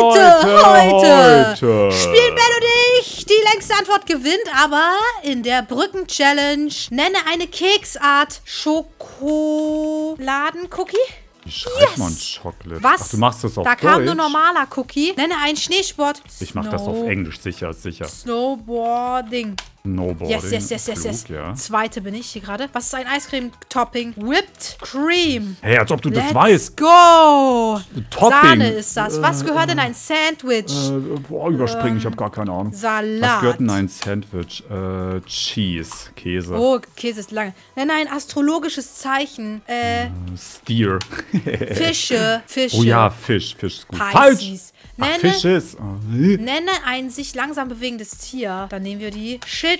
Leute, heute, heute. spielen Ben und ich. Die längste Antwort gewinnt, aber in der Brücken-Challenge nenne eine Keksart Schokoladen-Cookie. Wie schreibt man Chocolate? Was? Ach, du machst das auf Da Deutsch? kam nur normaler Cookie. Nenne einen Schneesport. Ich mach das auf Snow- Englisch, sicher, sicher. Snowboarding. Snowboarding. Yes, yes, yes, yes, yes. Ja. Zweite bin ich hier gerade. Was ist ein Eiscreme-Topping? Whipped Cream. Hey, als ob du das Let's weißt. go. Topping. Sahne ist das. Was gehört in ein Sandwich? Äh, boah, überspringen, ich habe gar keine Ahnung. Salat. Was gehört in ein Sandwich? Äh, Cheese, Käse, Oh, Käse ist lange. Nenne ein astrologisches Zeichen. Äh, Steer. Fische. Fische. oh ja, Fisch, Fisch ist gut. Pisces. Falsch! Ach, Nenne, Fisches. Oh, nenne ein sich langsam bewegendes Tier. Dann nehmen wir die Schildkröte.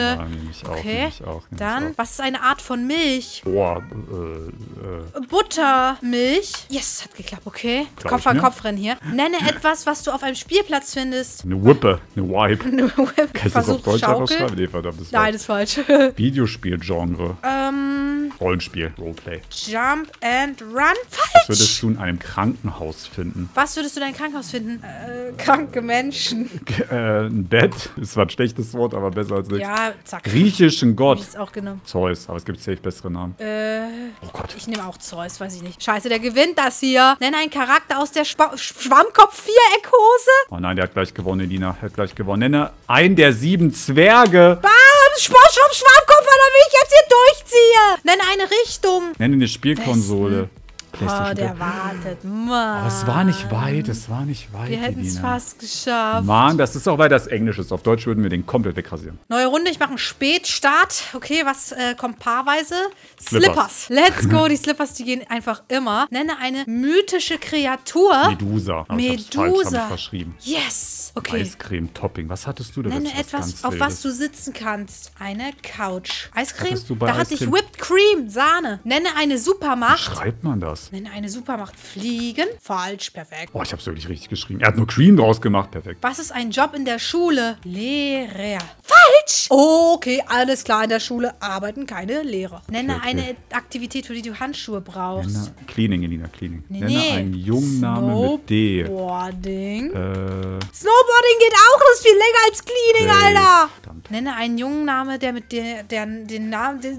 Ja, nehme ich auch, okay. ich auch. Nehme Dann, ich auch. was ist eine Art von Milch? Boah, äh, äh, Buttermilch. Yes, hat geklappt, okay. Glaub Kopf ich an. Kopf rennen hier. Nenne etwas, was du auf einem Spielplatz findest. eine Wippe, eine Wipe. Kannst du das auf Deutsch einfach schreiben? Nee, verdammt, das Nein, das ist falsch. Videospielgenre. ähm, Rollenspiel, Roleplay. Jump and Run. Was Falsch. würdest du in einem Krankenhaus finden? Was würdest du in deinem Krankenhaus finden? Äh, kranke Menschen. K äh, ein Bett ist zwar ein schlechtes Wort, aber besser als nichts. Ja, zack. Griechischen Gott. ich auch genommen. Zeus, aber es gibt safe bessere Namen. Äh, oh Gott. ich nehme auch Zeus, weiß ich nicht. Scheiße, der gewinnt das hier. Nenne einen Charakter aus der Schwa Schwammkopf-Viereckhose. Oh nein, der hat gleich gewonnen, Elina. Hat gleich gewonnen. Nenne einen der sieben Zwerge. Bam! Sportschwamm Schwammkopf, weil ich jetzt hier durchziehe. Nenne eine Richtung. Nenne eine Spielkonsole. Oh, PlayStation der 4. wartet. Mann. Aber es war nicht weit, es war nicht weit, Wir hätten es fast geschafft. Mann, das ist auch, weil das Englisch ist. Auf Deutsch würden wir den komplett wegrasieren. Neue Runde, ich mache einen Spätstart. Okay, was äh, kommt paarweise? Slippers. Slippers. Let's go. Die Slippers, die gehen einfach immer. Nenne eine mythische Kreatur. Medusa. Aber Medusa. verschrieben. Yes. Okay. Eiscreme-Topping. Was hattest du da? Nenne etwas, auf was du sitzen kannst. Eine Couch. Eiscreme? Da hatte ich Eiscreme- Whipped Cream, Sahne. Nenne eine Supermacht. Schreibt man das? Nenne eine Supermacht. Fliegen. Falsch. Perfekt. Oh, ich hab's wirklich richtig geschrieben. Er hat nur Cream draus gemacht. Perfekt. Was ist ein Job in der Schule? Lehrer. Falsch! Okay, alles klar. In der Schule arbeiten keine Lehrer. Nenne Okay, okay. eine Aktivität, für die du Handschuhe brauchst. Nenne, Cleaning, Elina, Cleaning. Nee, Nenne nee. einen Jungname mit D. Äh, Snowboarding. Snowboarding geht auch, das ist viel länger als Cleaning, Safe. Alter. Verdammt. Nenne einen jungen Name, der mit der, der, den Namen der,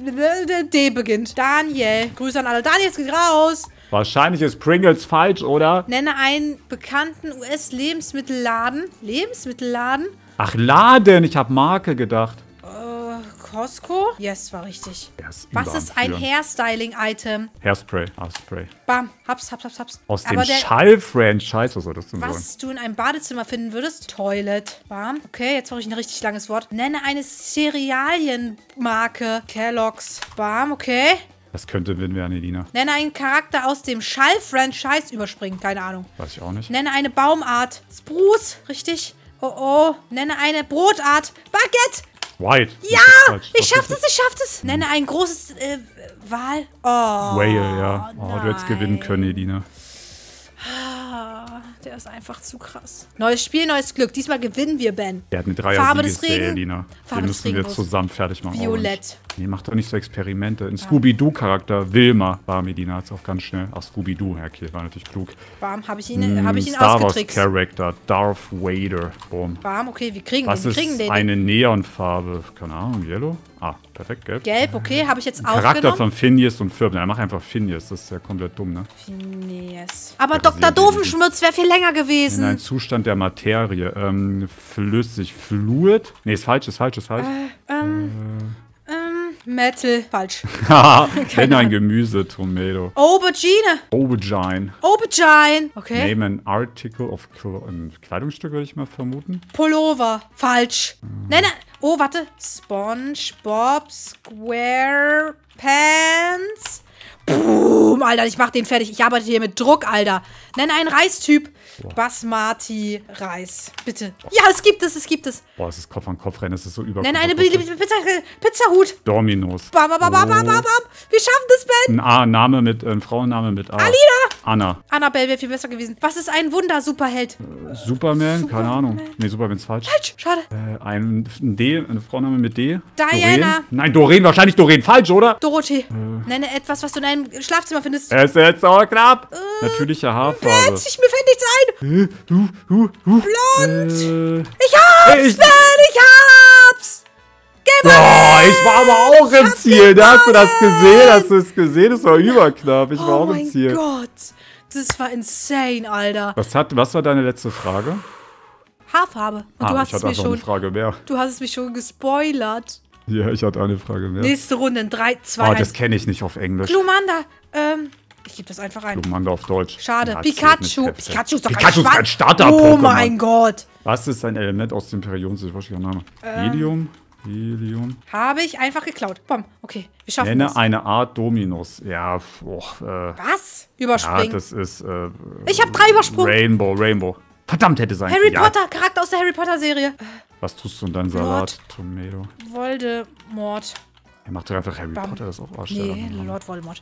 der D beginnt. Daniel. Grüße an alle. Daniel, jetzt geht raus. wahrscheinlich ist Pringles falsch, oder? Nenne einen bekannten US-Lebensmittelladen. Lebensmittelladen? Ach, Laden. Ich hab Marke gedacht. Costco? Yes, war richtig. Ist Was ist ein. Hairstyling-Item? Hairspray. Haarspray. Bam. Haps, haps, haps, haps. Aus dem Aber der, Schall-Franchise. Was soll das denn sein? was du in einem Badezimmer finden würdest? Toilet. Bam. Okay, jetzt brauche ich ein richtig langes Wort. Nenne eine Cerealienmarke. Kellogg's. Bam, okay. Das könnte Win werden, Elina. Nenne einen Charakter aus dem Schall-Franchise überspringen. Keine Ahnung. Weiß ich auch nicht. Nenne eine Baumart. Spruce. Richtig. Oh oh. Nenne eine Brotart. Baguette. White. Ja, ich schaff das, ich schaff das. Nenne ein großes äh, Wal. Oh. Whale, ja. Oh, du hättest nein. gewinnen können, Elina. Ah, der ist einfach zu krass. Neues Spiel, neues Glück. Diesmal gewinnen wir, Ben. Der hat eine dreier Farbe des Regen. Elina. Farbe Den des müssen wir zusammen fertig machen. Violett. Nee, mach doch nicht so Experimente. Ein Scooby-Doo-Charakter, Wilma, war Medina jetzt auch ganz schnell. Ach, Scooby-Doo, ja, okay, war natürlich klug. Bam, habe ich ihn, hab ich ihn Hm, Star ausgetrickst. Wars-Charakter, Darth Vader. Boom. Bam, okay, wir kriegen Was den. Kriegen ist den. eine Neonfarbe? Keine Ahnung, Yellow? Ah, perfekt, gelb. Gelb, okay, habe ich jetzt Charakter aufgenommen. von Phineas und Ferb. Ja, mach einfach Phineas, das ist ja komplett dumm, ne? Yes. Aber Ja, Dr. Doofenschmutz wäre viel länger In gewesen. einem Zustand der Materie. Ähm, flüssig, fluid? Nee, ist falsch, ist falsch, ist falsch. Metal. Falsch. Wenn ein Gemüse, Tomato. Aubergine. Aubergine. Aubergine. Okay. Name an article of Kleidungsstück, würde ich mal vermuten. Pullover. Falsch. Nenne. Oh, warte. SpongeBob SquarePants. Alter, ich mach den fertig. Ich arbeite hier mit Druck, Alter. Nenne einen Reistyp. Basmati Reis. Bitte. Ja, es gibt es, es gibt es. Boah, es ist Kopf an Kopf rennen, es ist so über. Nenne eine Pizza, Pizzahut. Dominos. Bam, bam, bam, bam, bam, bam. Wir schaffen das, Ben. Ein A, Name mit, äh, ein Frauenname mit A. Alina. Anna. Annabelle wäre viel besser gewesen. Was ist ein Wunder-Superheld? Superman? Keine Ahnung. Nee, Superman ist falsch. Falsch, schade. Äh, ein, ein D, eine Frauenname mit D. Diana. Doreen? Nein, Doreen, wahrscheinlich Doreen. Falsch, oder? Dorothee. Äh. Nenne etwas, was du in deinem Schlafzimmer findest. Es ist jetzt aber knapp. Natürliche Haarfarbe. Mensch, ich, mir fällt nichts ein. Äh, du, du, du. Blond. Äh, Ich hab's, Ich- Ben, ich hab's. Mal. Boah, ich war aber auch im Ziel. Da hast du das gesehen? Hast du es gesehen? Das war überknapp. Ich war Oh auch im mein Ziel. Gott. Das war insane, Alter. Was, hat, was war deine letzte Frage? Haarfarbe. Und du ah, hast ich es hatte mir einfach eine schon. Frage mehr. Du hast es mich schon gespoilert. Ja, ich hatte eine Frage mehr. Nächste Runde in 3, 2, Ah, 1. das kenne ich nicht auf Englisch. Glumanda. Ähm, ich gebe das einfach ein. Glumanda auf Deutsch. Schade. Ja, Pikachu. Pikachu ist doch Pikachu ist kein Starter-Pokémon. Oh mein Gott. Was ist ein Element aus dem Periodensystem? Name. Ähm. Helium? Helium. Habe ich einfach geklaut. Bom. Okay, wir schaffen Nenne das. eine Art Dominus. Ja, boah, äh, Was? ja, Überspringen. das ist äh, ich habe drei übersprungen. Rainbow, Rainbow. Verdammt hätte sein Harry. Ja, Potter, Charakter aus der Harry Potter Serie. Was tust du in deinem Salat? Tomato. Voldemort. Er macht doch einfach Harry Bam. Potter, das ist auch Arsch. Nee, Lord Voldemort.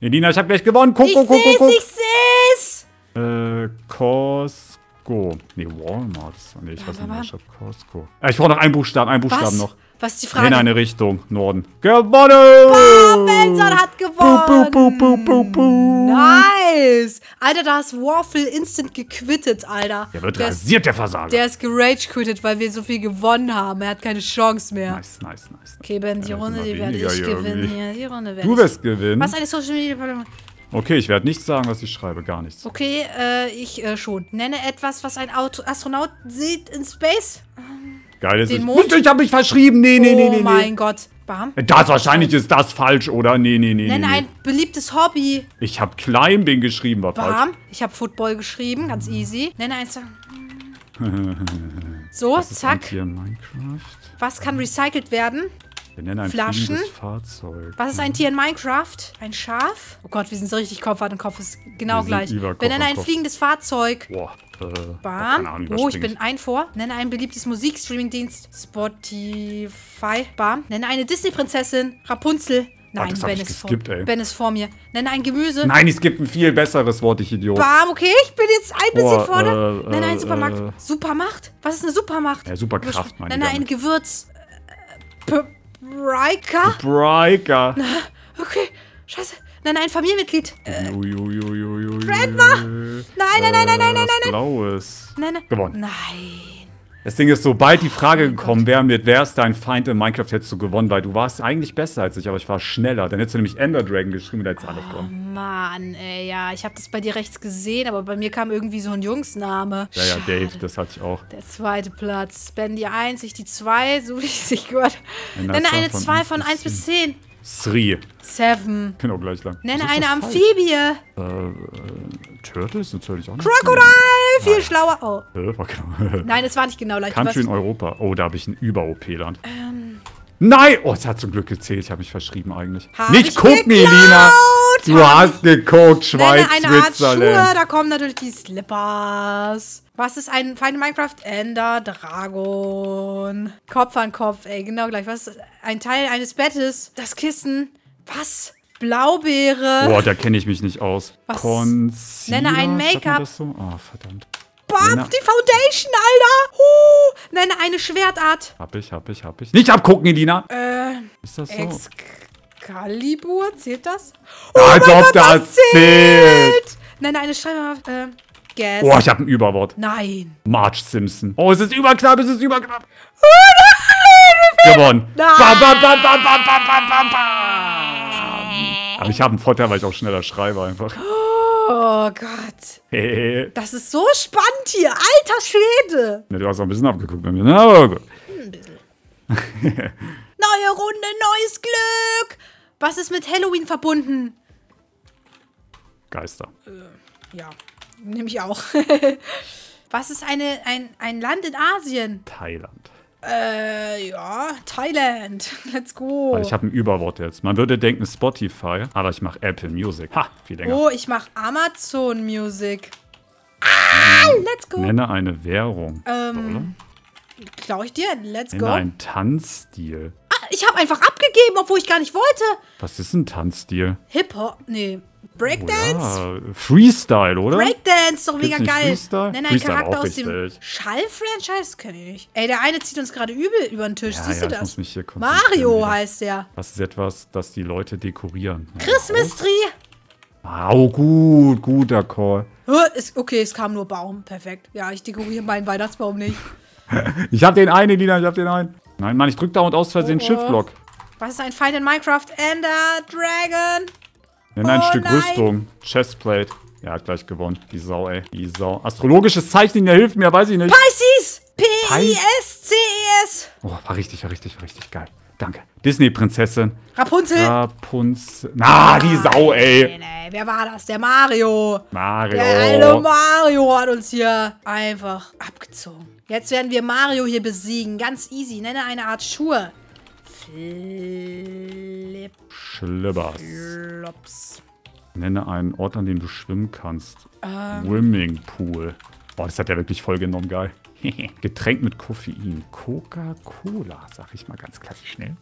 Elina, ich hab gleich gewonnen. Guck, Ich guck, guck, seh's, guck, ich seh's. guck. Äh, Costco. Nee, Walmart. Nee, ich weiß nicht, Bam, was ich hab. Costco. Äh, ich brauche noch einen Buchstaben, einen Buchstaben Was? noch. Was ist die Frage? In eine Richtung. Norden. Gewonnen! Benson hat Bu, gewonnen. bu, bu, bu, bu. Nice. Alter, da ist Warfel instant gequittet, Alter. Der wird der ist, rasiert, der Versager. der ist gerage-quittet, weil wir so viel gewonnen haben. Er hat keine Chance mehr. nice, nice, nice. Okay, Ben, die Ja, Runde, die werde ich gewinnen hier. Die Runde werde Du wirst gewinnen. Was eine Social Media Plattform? Okay, ich werde nichts sagen, was ich schreibe. Gar nichts. Okay, äh, ich äh, schon. Nenne etwas, was ein Auto Astronaut sieht in Space. Geil ist Den. Mond? Ich habe mich verschrieben. Nee, nee, nee, oh nee, mein nee. Gott. Bam. Das wahrscheinlich ist das falsch, oder? Nee, nee, nee. Nenne nee, ein beliebtes Hobby. Ich habe Climbing geschrieben, war falsch. Bam. Ich habe Football geschrieben, ganz easy. Nenne eins. So, zack. Was kann recycelt werden? Wir nennen ein Flaschen? Fahrzeug. Was ist ein Tier in Minecraft? Ein Schaf? Oh Gott, wir sind so richtig Kopf an Kopf. Ist genau Wir gleich. Kopf Wir nennen an ein Kopf. fliegendes Fahrzeug. Boah, äh, Bam. keine Ahnung, Oh, ich bin ein vor. Nenne ein beliebtes Musikstreaming-Dienst. Spotify. Bam. Nenne eine Disney-Prinzessin. Rapunzel. Nein, hab ben, ist vor, geskippt, ey. ben ist vor mir. Nenne ein Gemüse. Nein, es gibt ein viel besseres Wort, ich Idiot. Bam, okay, ich bin jetzt ein bisschen Boah, vorne. äh, Nenne äh, ein Supermarkt. äh. Supermacht? Was ist eine Supermacht? Ja, Superkraft, meine ich Nenne ein. Gewürz. Äh, Paprika? Briker. Okay, scheiße. Nenne ein Familienmitglied. Äh. Grandma! Nein, nein, nein, nein, nein, nein, nein, nein. Blaues. Nenne. Gewonnen. Nein. Das Ding ist, sobald die Frage mein gekommen wäre mit, wer ist dein Feind in Minecraft, hättest du gewonnen, weil du warst eigentlich besser als ich, aber ich war schneller. Dann hättest du nämlich Ender Dragon geschrieben und hättest alles gewonnen. Mann, ey, ja, ich habe das bei dir rechts gesehen, aber bei mir kam irgendwie so ein Jungsname. Ja, ja. Dave, das hatte ich auch. Der zweite Platz. Ben die 1, ich die 2, so wie es sich gehört. Eine Nenne eine von 2 eins von bis 1 bis 10. Sri. Seven. Genau gleich lang. Nenne eine? Amphibie. Äh, äh, Turtles natürlich auch nicht. Crocodile. Viel schlauer. Oh. Äh, war genau. Nein, es war nicht genau leicht. Country in Europa. Oh, da habe ich ein Über-OP-Land. Ähm. Nein! Oh, es hat zum Glück gezählt. Ich habe mich verschrieben eigentlich. Hab nicht ich gucken, geklaut! Elina! Du Hab hast geguckt, Schweiz, eine Art Schuhe, Switzerland. da kommen natürlich die Slippers. Was ist ein Feind in Minecraft? Ender Dragon. Kopf an Kopf, ey, genau gleich. Was ist ein Teil eines Bettes? Das Kissen. Was? Blaubeere. Boah, da kenne ich mich nicht aus. Was? Concealer, Nenne ein Make-up. So? Oh, verdammt. Nenne- die Foundation, Alter. Huh. Nenne eine Schwertart. Hab ich, hab ich, hab ich. Nicht abgucken, Elina! Äh, Ist das so? Excalibur, zählt das? Als mein ob Gott, das zählt! Nenne eine Schreiber. Äh, Gas. Boah, ich habe ein Überwort. Nein. Marge Simpson. Oh, es ist überknapp, es ist überknapp. Oh Gewonnen. Nein. Bam, bam, bam, bam, bam, bam, bam, bam, bam. Aber ich habe einen Vorteil, weil ich auch schneller schreibe einfach. Oh Gott. Hey. Das ist so spannend hier. Alter Schwede. Ne, du hast auch ein bisschen abgeguckt bei mir. Na, aber gut. Ein bisschen. Neue Runde, neues Glück. Was ist mit Halloween verbunden? Geister. Ja, nehme ich auch. Was ist eine, ein, ein Land in Asien? Thailand. Äh, ja, Thailand. Let's go. Weil ich habe ein Überwort jetzt. Man würde denken Spotify, aber ich mache Apple Music. Ha, viel länger. Oh, ich mach Amazon Music. Ah, let's go. Nenne eine Währung. Ähm, klau ich dir? Let's go. Nenne einen Tanzstil. Ich habe einfach abgegeben, obwohl ich gar nicht wollte. Was ist ein Tanzstil? Hip-Hop, nee. Oh, Breakdance? ja. Freestyle, oder? Breakdance, doch mega geil. Freestyle? Nenn einen Freestyle Charakter aus dem. Schall-Franchise? Kenn ich nicht. Ey, der eine zieht uns gerade übel über den Tisch. Ja, Siehst ja, du das? muss mich hier konzentrieren Mario wieder. heißt der. Das ist etwas, das die Leute dekorieren. Christmas Tree? Wow, gut, guter Call. Okay, es kam nur Baum. Perfekt. Ja, ich dekoriere meinen Weihnachtsbaum nicht. Ich hab den einen, Elina, ich hab den einen. Nein, Mann, ich drück da und aus Versehen Oh, oh. Shift-Lock. Was ist ein Feind in Minecraft? Ender Dragon. Nenn ein Oh, Stück nein. Rüstung. Chestplate. Ja, hat gleich gewonnen. Die Sau, ey. Die Sau. Astrologisches Zeichen, der hilft mir, weiß ich nicht. Pisces. P-I-S-C-E-S. Oh, war richtig, war richtig, war richtig geil. Danke. Disney-Prinzessin. Rapunzel. Rapunzel. Na, die Sau, Nee, ey. nee, wer war das? Der Mario. Mario. Der eine Mario hat uns hier einfach abgezogen. Jetzt werden wir Mario hier besiegen. Ganz easy. Nenne eine Art Schuhe. Flip Schlibbers. Flops. Nenne einen Ort, an dem du schwimmen kannst. Ähm. Swimmingpool. Boah, das hat ja wirklich voll genommen, geil. Getränk mit Koffein. Coca-Cola, sag ich mal ganz klassisch schnell.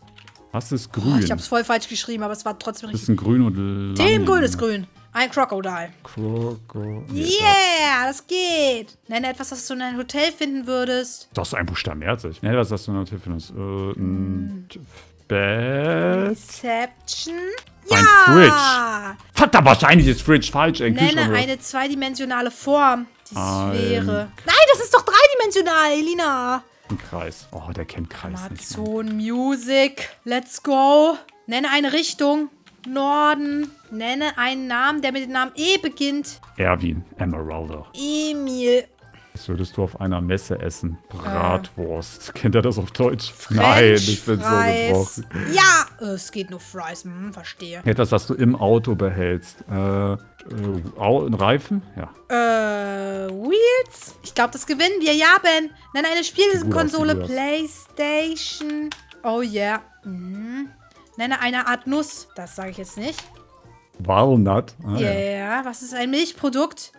Was ist Oh, grün? ich hab's voll falsch geschrieben, aber es war trotzdem das richtig. ist ein grün und Team Grün ist grün. Ein Crocodile. Crocodile. Yeah, das geht. Nenne etwas, was du in einem Hotel finden würdest. Das ist ein Buchstaben mehr als ich. Nee, was hast du noch findest? Äh, Hm. Bett. Reception. Ein Ja! Verdammt, wahrscheinlich ist Fridge falsch. Ein Nenne Kühlschrank. eine zweidimensionale Form. Die Ein- Sphäre. Nein, das ist doch dreidimensional, Elina. Ein Kreis. Oh, der kennt Kreis nicht. Mann. Amazon Music. Let's go. Nenne eine Richtung. Norden. Nenne einen Namen, der mit dem Namen E beginnt. Erwin. Emeralda. Emil. Was würdest du auf einer Messe essen? Bratwurst. Kennt er das auf Deutsch? French Nein, ich bin so Fries. gebrochen. Ja, es geht nur Fries. Hm, verstehe. Etwas, was du im Auto behältst. Äh, äh, Reifen? Ja. Äh, Wheels? Ich glaube, das gewinnen wir. Ja, Ben. Nenne eine Spielkonsole. Playstation. Oh yeah. Mhm. Nenne eine Art Nuss. Das sage ich jetzt nicht. Walnut. Ah, Ja, ja. was ist ein Milchprodukt?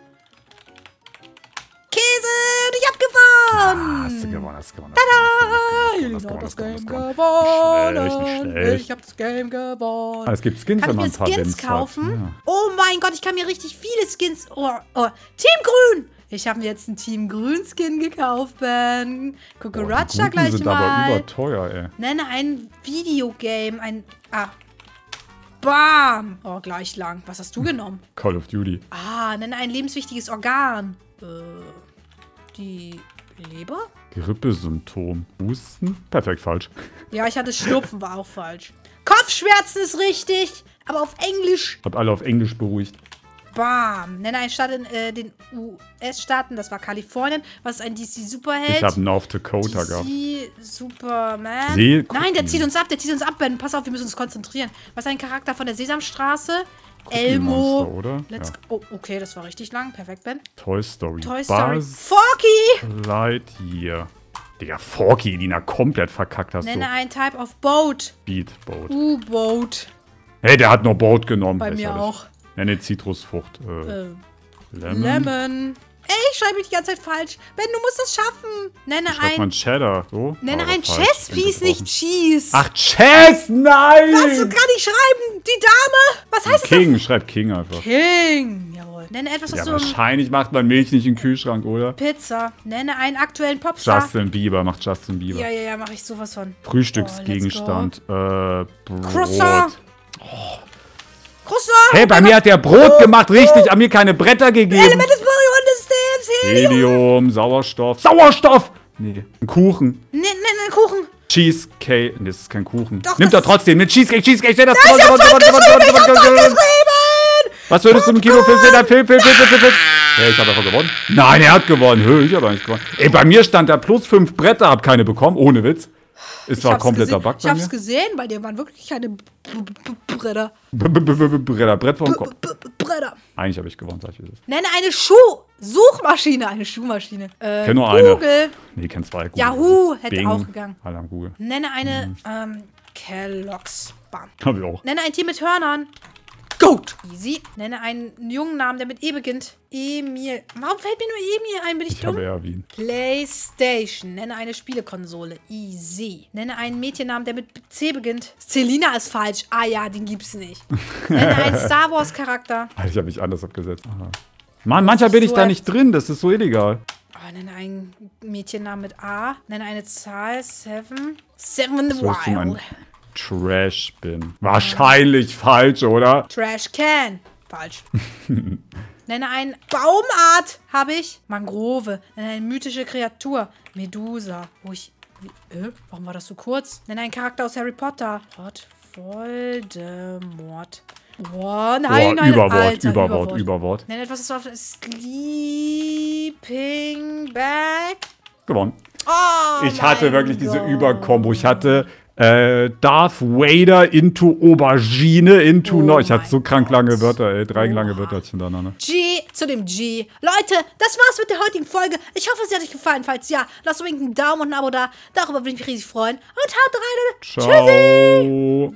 Käse! Und ich hab gewonnen! Hast du gewonnen, hast du gewonnen. Ah, Elina Elina hat das Game Schlecht, gewonnen. nicht schlecht. Ich hab das Game gewonnen. Ah, es gibt Skins, Kann wenn ich man ein paar Skins kaufen? Ja. Oh mein Gott, ich kann mir richtig viele Skins. Oh, oh. Team Grün! Ich habe mir jetzt einen Team Grün Skin gekauft, Ben. Kukuracha Guten gleich sind aber mal. überteuer, ey. Nenne ein Videogame. Ein. Ah. Bam! Oh, gleich lang. Was hast du genommen? Call of Duty. Ah, nenne ein lebenswichtiges Organ. Äh. Die Leber? Grippesymptom. Husten? Perfekt falsch. Ja, ich hatte Schnupfen, war auch falsch. Kopfschmerzen ist richtig, aber auf Englisch. Hab alle auf Englisch beruhigt. Bam. Nenne einen Staat in äh, den US-Staaten, das war Kalifornien. Was ist ein DC-Superheld? Ich habe North Dakota gehabt. DC Superman. See- guck Nein, der zieht uns ab, der zieht uns ab, Ben. Pass auf, wir müssen uns konzentrieren. Was ist ein Charakter von der Sesamstraße? Elmo. oder? Let's Ja. go. Oh, okay, das war richtig lang. Perfekt, Ben. Toy Story. Toy Story. Buzz Forky. Lightyear. Digga, Forky, Lina, komplett verkackt hast Nenne du. einen Type of Boat. Speedboat. U-Boat. Hey, der hat nur Boat genommen. Bei mir auch. Nenne Zitrusfrucht. Äh, Äh, Lemon. Lemon. Ey, ich schreibe mich die ganze Zeit falsch. Ben, du musst es schaffen. Nenne man ein. Cheddar. So? Nenne Aber ein. Chess-Piece, nicht. Cheese. Ach, Chess, nein! Was? Du kann ich schreiben. Die Dame. Was heißt das? King, schreib King einfach. King. Jawohl. Nenne etwas, was Ja, du wahrscheinlich macht man Milch nicht im Kühlschrank, oder? Pizza. Nenne einen aktuellen Popstar. Justin Bieber macht Justin Bieber. Ja, ja, ja, mache ich sowas von. Frühstücksgegenstand. äh, Brot. Croissant. Croissant. Hey, bei mir hat der Brot gemacht, richtig. Hat mir keine Bretter gegeben. Element Periodensystems. Helium. Sauerstoff. Sauerstoff! Nee. Ein Kuchen. Nenne einen Kuchen. Cheesecake. Nee, das ist kein Kuchen. Doch, Nimmt das- er trotzdem. Mit Cheesecake, Cheesecake. Das Ich hab falsch geschrieben. Ich hab falsch geschrieben. Was würdest du im Kinofilm sehen? Ein Film, Film, Film, Film, Film, Film. Ja, ich habe einfach gewonnen. Nein, er hat gewonnen. Hö, ich habe nicht gewonnen. Ey, bei mir stand da plus fünf Bretter, hab keine bekommen. Ohne Witz. Es war hab's kompletter. Bug Ich hab's gesehen, bei dir waren wirklich keine Bretter. Bretter, Brett vom Kopf. B- B- Bretter. Eigentlich habe ich gewonnen, sag ich es. Nenne eine Schuh-Suchmaschine. Eine Schuhmaschine. Äh, Kenn nur eine. Google. Nee, kenn zwei. Google. Yahoo hätte Bing. auch gegangen. Alle am Google. Nenne eine, Mhm. ähm, Kellogg's. Bam. Hab ich auch. Nenne ein Tier mit Hörnern. Goat. Easy. Nenne einen jungen Namen, der mit E beginnt. Emil. Warum fällt mir nur Emil ein? Bin ich, Ich dumm? habe Erwin. PlayStation. Nenne eine Spielekonsole. Easy. Nenne einen Mädchennamen, der mit C beginnt. Selina ist falsch. Ah ja, den gibt's nicht. Nenne einen Star Wars Charakter. Ich habe mich anders abgesetzt. Aha. Mann, manchmal bin ich so da nicht drin. Das ist so illegal. Oh, nenne einen Mädchennamen mit A. Nenne eine Zahl. Seven. Seven So ist du ein Wild. Trash bin. Wahrscheinlich falsch, oder? Trash Can. Falsch. Nenne einen Baumart, habe ich. Mangrove. Nenne eine mythische Kreatur. Medusa. Wo ich. Wie, äh, warum war das so kurz? Nenne einen Charakter aus Harry Potter. Gott, Voldemort. Boah, nein, Boah, nein, Überwort, Alter, Überwort, Überwort. Nenne etwas, das auf Sleeping Bag. Gewonnen. Oh, Ich hatte wirklich diese Gott. Überkombo. Ich hatte äh, Darth Vader into Aubergine into Oh no. Ich hatte so krank Gott. lange Wörter, ey. Drei Oha. lange Wörter hintereinander. G zu dem G. Leute, das war's mit der heutigen Folge. Ich hoffe, sie hat euch gefallen. Falls ja, lasst unbedingt einen Daumen und ein Abo da. Darüber würde ich mich riesig freuen. Und haut rein. und Tschüssi. Ciao.